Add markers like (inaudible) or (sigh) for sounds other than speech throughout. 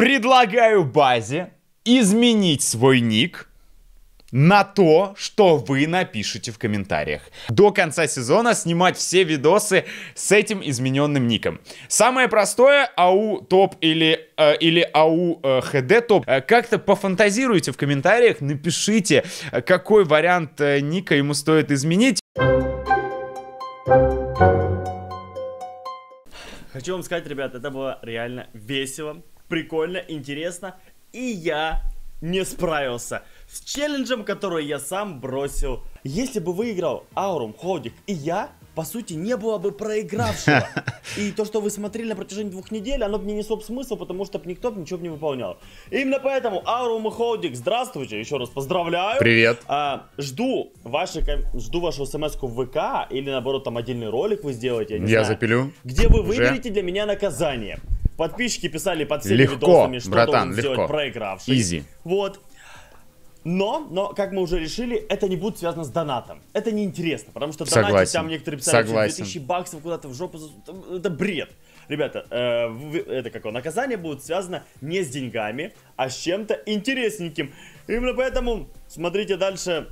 Предлагаю базе изменить свой ник на то, что вы напишите в комментариях. До конца сезона снимать все видосы с этим измененным ником. Самое простое, АУ топ или, э, или АУ э, ХД топ. Э, как-то пофантазируйте в комментариях, напишите, э, какой вариант э, ника ему стоит изменить. Хочу вам сказать, ребят, это было реально весело, прикольно, интересно, и я не справился с челленджем, который я сам бросил. Если бы выиграл Аурум, Ходик и я, по сути, не было бы проигравшего. (laughs) И то, что вы смотрели на протяжении двух недель, оно бы не несло смысла, потому что никто бы ничего бы не выполнял. Именно поэтому, Аурум и Ходик, здравствуйте, еще раз поздравляю. Привет. А, жду, ваши, жду вашу смс в ВК, или наоборот, там отдельный ролик вы сделаете, я не Я знаю. запилю. Где вы Уже. выберете для меня наказание. Подписчики писали под всеми Легко, видосами, что братан, должен сделать легко. проигравший. Изи. Вот. Но, но, как мы уже решили, это не будет связано с донатом. Это неинтересно, потому что донатить там некоторые писали, что Согласен. 2000 баксов куда-то в жопу, это бред. Ребята, э, вы- это какое наказание будет связано не с деньгами, а с чем-то интересненьким. Именно поэтому смотрите дальше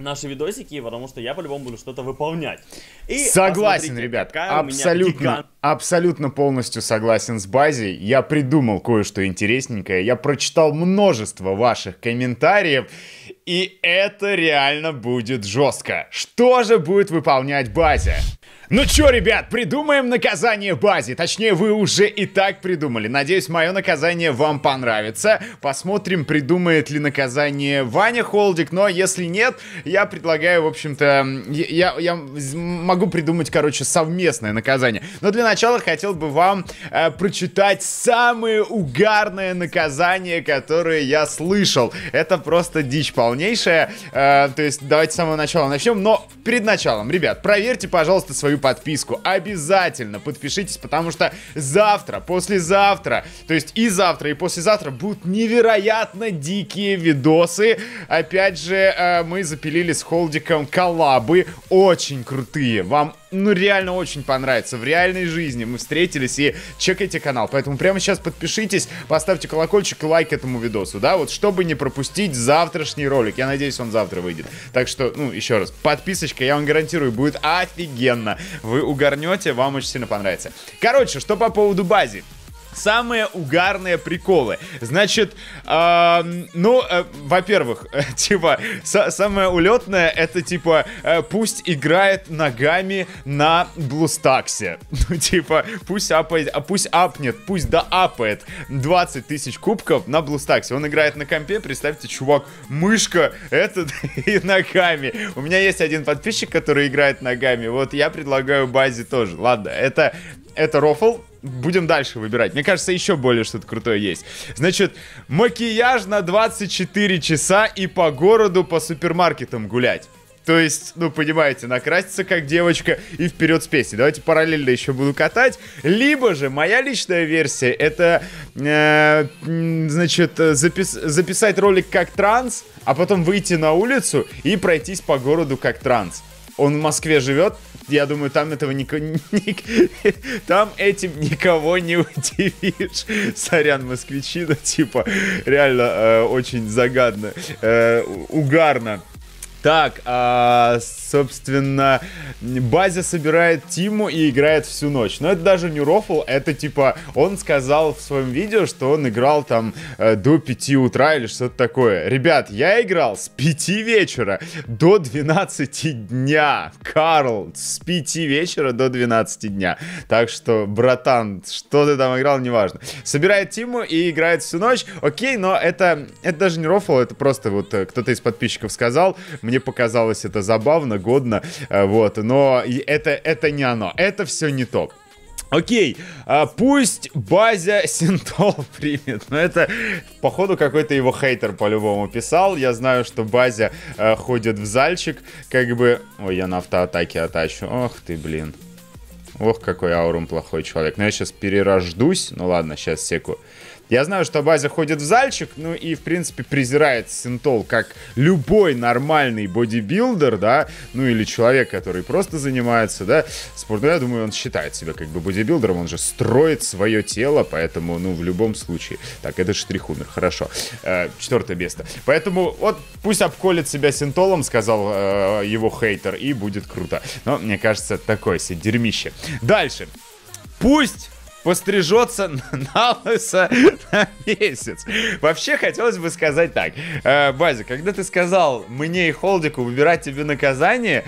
наши видосики, потому что я по-любому буду что-то выполнять. И Согласен, ребят, абсолютно, абсолютно полностью согласен с базой. Я придумал кое-что интересненькое, я прочитал множество ваших комментариев, и это реально будет жестко. Что же будет выполнять база? Ну чё, ребят, придумаем наказание базе. Точнее, вы уже и так придумали. Надеюсь, мое наказание вам понравится. Посмотрим, придумает ли наказание Ваня Холдик. Но если нет, я предлагаю, в общем-то, я, я могу придумать, короче, совместное наказание. Но для начала хотел бы вам э, прочитать самое угарное наказание, которое я слышал. Это просто дичь полнейшая. Э, то есть, давайте с самого начала начнем. Но перед началом, ребят, проверьте, пожалуйста, свою подписку. Обязательно подпишитесь, потому что завтра, послезавтра, то есть и завтра, и послезавтра будут невероятно дикие видосы. Опять же, э, мы запилили с Холдиком коллабы. Очень крутые. Вам ну реально очень понравится. В реальной жизни мы встретились и чекайте канал. Поэтому прямо сейчас подпишитесь, поставьте колокольчик и лайк этому видосу, да, вот чтобы не пропустить завтрашний ролик. Я надеюсь, он завтра выйдет. Так что, ну, еще раз, подписочка, я вам гарантирую, будет офигенно. Вы угорнете, вам очень сильно понравится. Короче, что по поводу бази. Самые угарные приколы. Значит, эм, ну, э, во-первых, э, (laughs) типа, са- самое улетное, это, типа, э, пусть играет ногами на блустаксе. (laughs) Ну, типа, пусть апает, а пусть апнет, пусть да апает 20 тысяч кубков на блустаксе. Он играет на компе, представьте, чувак, мышка, этот (laughs) и ногами. У меня есть один подписчик, который играет ногами. Вот я предлагаю базе тоже. Ладно, это, это рофл. Будем дальше выбирать. Мне кажется, еще более что-то крутое есть. Значит, макияж на 24 часа и по городу, по супермаркетам гулять. То есть, ну, понимаете, накраситься как девочка и вперед с песней. Давайте параллельно еще буду катать. Либо же, моя личная версия, это, э, значит, запис- записать ролик как транс, а потом выйти на улицу и пройтись по городу как транс. Он в Москве живет, я думаю, там этого нико- ник- там этим никого не удивишь. Сорян, москвичи, ну, типа, реально э, очень загадно, э, угарно. Так, а, собственно, Базя собирает Тиму и играет всю ночь. Но это даже не рофл, это типа, он сказал в своем видео, что он играл там э, до 5 утра или что-то такое. Ребят, я играл с 5 вечера до 12 дня. Карл, с 5 вечера до 12 дня. Так что, братан, что ты там играл, неважно. Собирает Тиму и играет всю ночь. Окей, но это, это даже не рофл, это просто вот э, кто-то из подписчиков сказал. Мне показалось это забавно, годно, э, вот. Но это, это не оно, это все не то. Окей, а, пусть Базя Синтол (laughs) примет. Но это, походу, какой-то его хейтер по-любому писал. Я знаю, что Базя э, ходит в зальчик, как бы... Ой, я на автоатаке атачу. Ох ты, блин. Ох, какой Аурум плохой человек. Но я сейчас перерождусь. Ну ладно, сейчас секу. Я знаю, что Базя ходит в зальчик, ну и, в принципе, презирает синтол как любой нормальный бодибилдер, да, ну или человек, который просто занимается, да, спортом. Я думаю, он считает себя как бы бодибилдером, он же строит свое тело, поэтому, ну, в любом случае. Так, это штрихумер, хорошо. Э, четвертое место. Поэтому вот пусть обколет себя синтолом, сказал э, его хейтер, и будет круто. Но, мне кажется, такое себе дерьмище. Дальше. Пусть пострижется на лысо на месяц. Вообще, хотелось бы сказать так. Э, Базя, когда ты сказал мне и Холдику выбирать тебе наказание,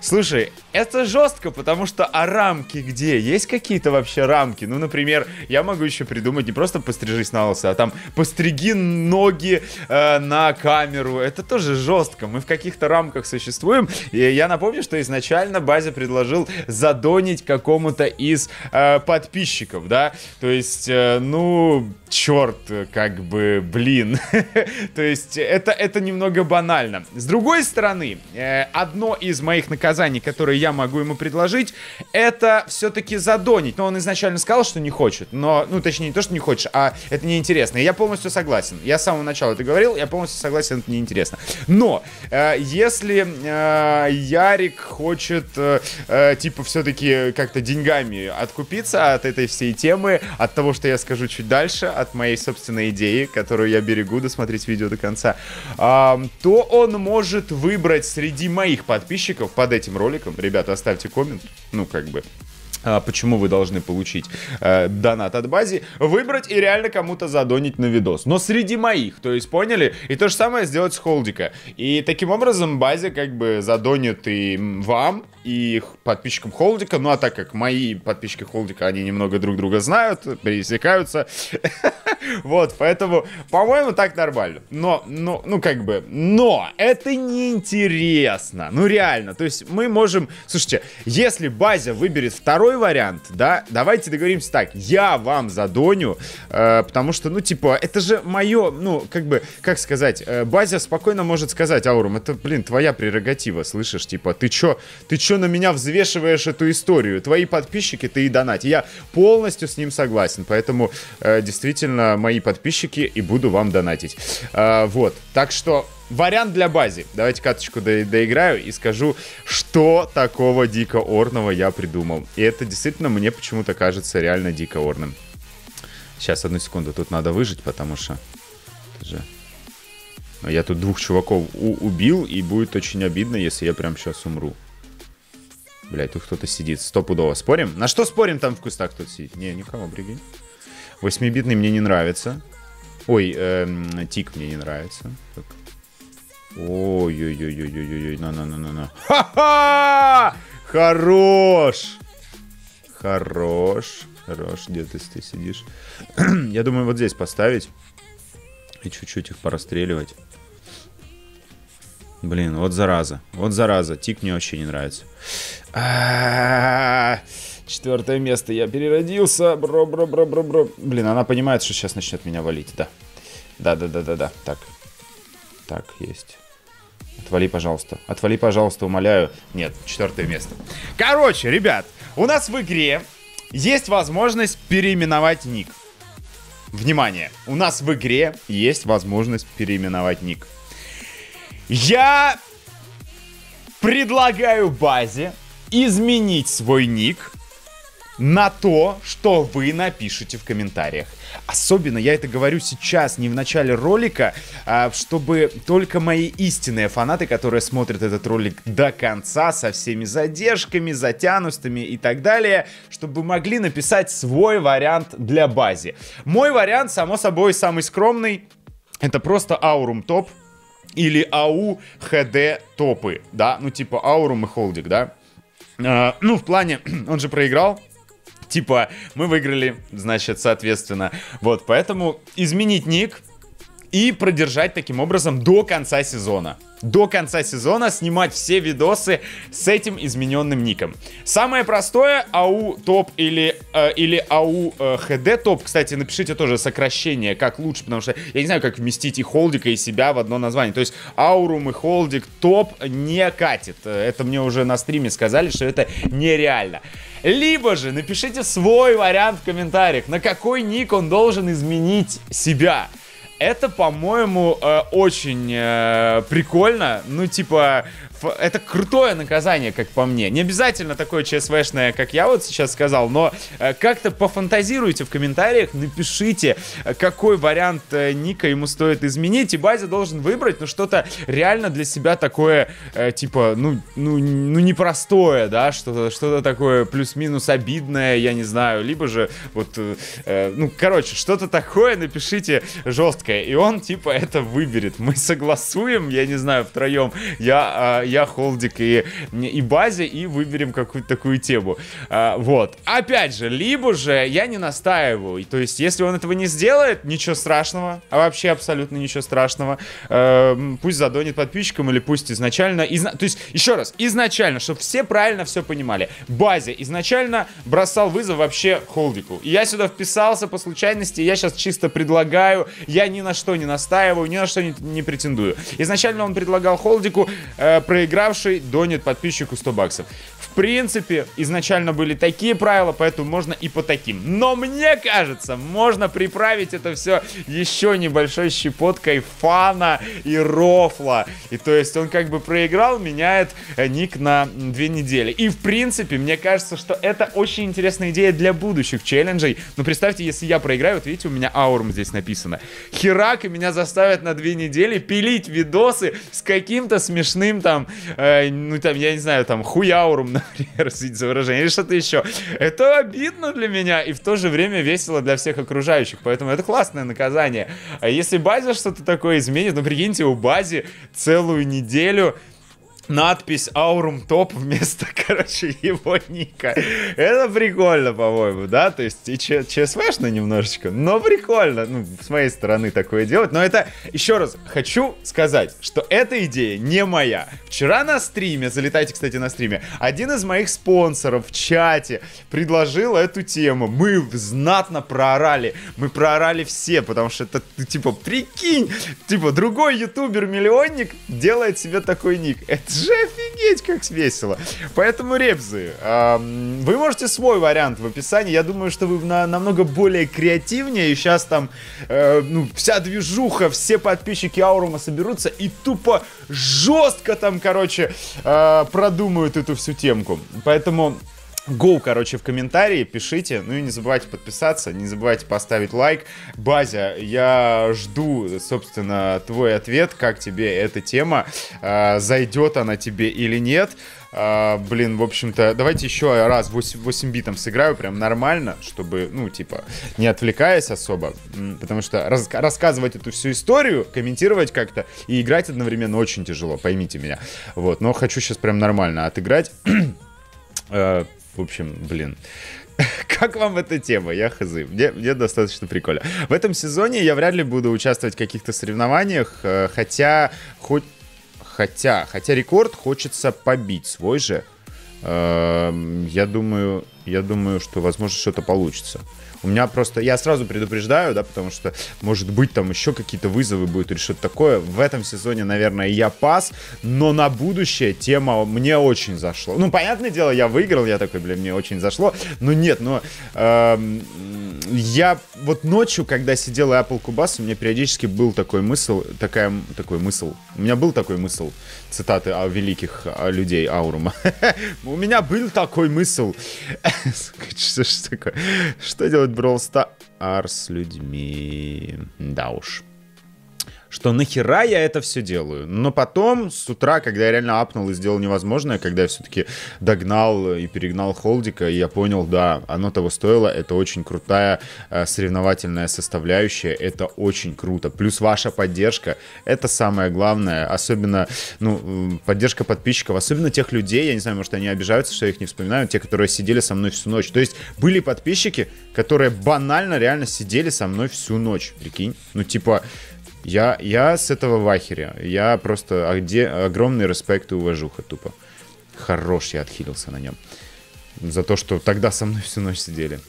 слушай, это жестко, потому что а рамки где? Есть какие-то вообще рамки? Ну, например, я могу еще придумать не просто пострижись на лысо, а там постриги ноги э, на камеру. Это тоже жестко. Мы в каких-то рамках существуем. И я напомню, что изначально Базя предложил задонить какому-то из э, подписчиков подписчиков, да, то есть, э, ну, черт, как бы, блин, (laughs) то есть, это, это немного банально. С другой стороны, э, одно из моих наказаний, которые я могу ему предложить, это все-таки задонить, но он изначально сказал, что не хочет, но, ну, точнее, не то, что не хочешь, а это неинтересно, я полностью согласен, я с самого начала это говорил, я полностью согласен, это неинтересно, но, э, если Ярик хочет, типа, все-таки как-то деньгами откупиться от этой всей темы, от того, что я скажу чуть дальше, от моей собственной идеи, которую я берегу, досмотреть видео до конца, то он может выбрать среди моих подписчиков под этим роликом, ребята, оставьте коммент, ну, как бы, почему вы должны получить э, донат от бази, выбрать и реально кому-то задонить на видос. Но среди моих, то есть поняли? И то же самое сделать с холдика. И таким образом базе как бы задонит и вам, и подписчикам холдика. Ну а так как мои подписчики холдика, они немного друг друга знают, пересекаются. (laughs) Вот, поэтому, по-моему, так нормально. Но, ну, ну как бы, но это неинтересно. Ну реально, то есть мы можем... Слушайте, если Базя выберет второй второй вариант, да, давайте договоримся так, я вам задоню, э, потому что, ну, типа, это же мое, ну, как бы, как сказать, э, Базя спокойно может сказать, Аурум, это, блин, твоя прерогатива, слышишь, типа, ты чё, ты чё на меня взвешиваешь эту историю, твои подписчики, ты и донать, я полностью с ним согласен, поэтому, э, действительно, мои подписчики и буду вам донатить, э, вот, так что Вариант для бази. Давайте каточку до доиграю и скажу, что такого дико орного я придумал. И это действительно мне почему-то кажется реально дико орным. Сейчас, одну секунду, тут надо выжить, потому что... Это же... Я тут двух чуваков убил, и будет очень обидно, если я прям сейчас умру. Блять, тут кто-то сидит. Стопудово. Спорим? На что спорим там в кустах кто-то сидит? Не, никого, прикинь. Восьмибитный мне не нравится. Ой, эм, тик мне не нравится. Так. Ой-ой-ой-ой-ой-ой, на-на-на-на-на. Ха-ха! Хорош! Хорош. Хорош, где ты, ты сидишь? (clears throat) Я думаю, вот здесь поставить. И чуть-чуть их порастреливать. Блин, вот зараза. Вот зараза. Тик мне вообще не нравится. Четвертое место. Я переродился. Бро-бро-бро-бро-бро. Блин, она понимает, что сейчас начнет меня валить. Да. Да-да-да-да-да. Так. Так, есть. Отвали, пожалуйста. Отвали, пожалуйста, умоляю. Нет, четвертое место. Короче, ребят, у нас в игре есть возможность переименовать ник. Внимание, у нас в игре есть возможность переименовать ник. Я предлагаю базе изменить свой ник на то, что вы напишите в комментариях. Особенно я это говорю сейчас, не в начале ролика, а чтобы только мои истинные фанаты, которые смотрят этот ролик до конца, со всеми задержками, затянутыми и так далее, чтобы могли написать свой вариант для бази. Мой вариант, само собой, самый скромный. Это просто Aurum топ или АУ ХД топы, да, ну типа Aurum и Холдик, да. Uh, ну, в плане, (clears throat) он же проиграл, Типа, мы выиграли, значит, соответственно. Вот, поэтому изменить ник и продержать таким образом до конца сезона. До конца сезона снимать все видосы с этим измененным ником. Самое простое, АУ топ или э, или АУ э, ХД топ. Кстати, напишите тоже сокращение, как лучше, потому что я не знаю, как вместить и холдика, и себя в одно название. То есть Аурум и холдик топ не катит. Это мне уже на стриме сказали, что это нереально. Либо же напишите свой вариант в комментариях, на какой ник он должен изменить себя. Это, по-моему, э, очень э, прикольно. Ну, типа, это крутое наказание, как по мне. Не обязательно такое ЧСВшное, как я вот сейчас сказал, но э, как-то пофантазируйте в комментариях, напишите, э, какой вариант э, ника ему стоит изменить, и Базя должен выбрать, ну, что-то реально для себя такое, типа, ну, ну, ну, непростое, да, что-то что такое плюс-минус обидное, я не знаю, либо же вот, ну, короче, что-то такое напишите жесткое, и он, типа, это выберет. Мы согласуем, я не знаю, втроем, я я, Холдик и, и Базе, и выберем какую-то такую тему. А, вот. Опять же, либо же я не настаиваю. То есть, если он этого не сделает, ничего страшного. А вообще абсолютно ничего страшного. А, пусть задонит подписчикам или пусть изначально... Изна... То есть, еще раз, изначально, чтобы все правильно все понимали. Базе изначально бросал вызов вообще Холдику. И я сюда вписался по случайности, я сейчас чисто предлагаю, я ни на что не настаиваю, ни на что не, не претендую. Изначально он предлагал Холдику э, проигравший донет подписчику 100 баксов. В принципе, изначально были такие правила, поэтому можно и по таким. Но мне кажется, можно приправить это все еще небольшой щепоткой фана и рофла. И то есть он как бы проиграл, меняет э, ник на две недели. И в принципе, мне кажется, что это очень интересная идея для будущих челленджей. Ну представьте, если я проиграю, вот видите, у меня аурум здесь написано. Херак и меня заставят на две недели пилить видосы с каким-то смешным там э, ну там, я не знаю, там, хуяурум, (laughs) например, извините за выражение, или что-то еще. Это обидно для меня и в то же время весело для всех окружающих, поэтому это классное наказание. А если Базя что-то такое изменит, ну прикиньте, у Бази целую неделю надпись Аурум Топ вместо, (laughs) короче, его ника. Это прикольно, по-моему, да? То есть и ЧСВшно немножечко, но прикольно, ну, с моей стороны такое делать. Но это, еще раз, хочу сказать, что эта идея не моя. Вчера на стриме, залетайте, кстати, на стриме, один из моих спонсоров в чате предложил эту тему. Мы знатно проорали. Мы проорали все, потому что это, типа, прикинь, типа, другой ютубер-миллионник делает себе такой ник. Это же офигеть, как весело. Поэтому, ребзы, э, вы можете свой вариант в описании. Я думаю, что вы на, намного более креативнее. И сейчас там э, ну, вся движуха, все подписчики Аурума соберутся и тупо жестко там, короче, э, продумают эту всю темку. Поэтому... Go, короче, в комментарии, пишите. Ну и не забывайте подписаться, не забывайте поставить лайк. Базя, я жду, собственно, твой ответ, как тебе эта тема, э, зайдет она тебе или нет. Uh, блин, в общем-то, давайте еще раз 8, 8 битом сыграю прям нормально, чтобы, ну, типа, не отвлекаясь особо, потому что раз, рассказывать эту всю историю, комментировать как-то и играть одновременно очень тяжело, поймите меня. Вот, но хочу сейчас прям нормально отыграть. (clears throat) В общем, блин. (laughs) Как вам эта тема? Я хз. Мне, мне достаточно прикольно. В этом сезоне я вряд ли буду участвовать в каких-то соревнованиях, э, хотя хоть... Хотя, хотя рекорд хочется побить свой же. Эм, я думаю, я думаю, что, возможно, что-то получится. У меня просто, я сразу предупреждаю, да, потому что, может быть, там еще какие-то вызовы будут или что-то такое. В этом сезоне, наверное, я пас, но на будущее тема мне очень зашла. Ну, понятное дело, я выиграл, я такой, блин, мне очень зашло. Но нет, но эм, я вот ночью, когда сидел и Apple Кубас, у меня периодически был такой мысл, такая, такой мысл, у меня был такой мысл, цитаты о великих людей Аурума. (laughs) у меня был такой мысл. (laughs) что, что такое? Что делать Brawl Stars с людьми? Да уж что нахера я это все делаю. Но потом, с утра, когда я реально апнул и сделал невозможное, когда я все-таки догнал и перегнал Холдика, я понял, да, оно того стоило, это очень крутая э, соревновательная составляющая, это очень круто. Плюс ваша поддержка, это самое главное, особенно, ну, поддержка подписчиков, особенно тех людей, я не знаю, может, они обижаются, что я их не вспоминаю, те, которые сидели со мной всю ночь. То есть были подписчики, которые банально реально сидели со мной всю ночь, прикинь. Ну, типа, я, я с этого в ахере. Я просто... А где огромный респект и уважуха тупо. Хорош, я отхилился на нем. за то, что тогда со мной всю ночь сидели.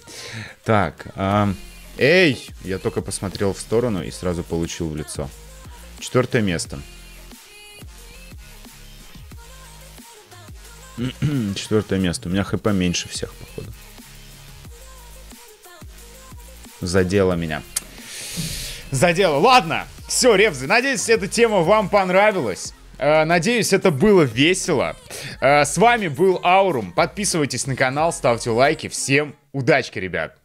Так, а, эй! Я только посмотрел в сторону и сразу получил в лицо. Четвертое место. (clears throat) Четвертое место. У меня хп меньше всех, походу. Задело меня. Задело. Ладно. Все, Ревзы, надеюсь, эта тема вам понравилась. Э, надеюсь, это было весело. Э, с вами был Аурум. Подписывайтесь на канал, ставьте лайки. Всем удачки, ребят.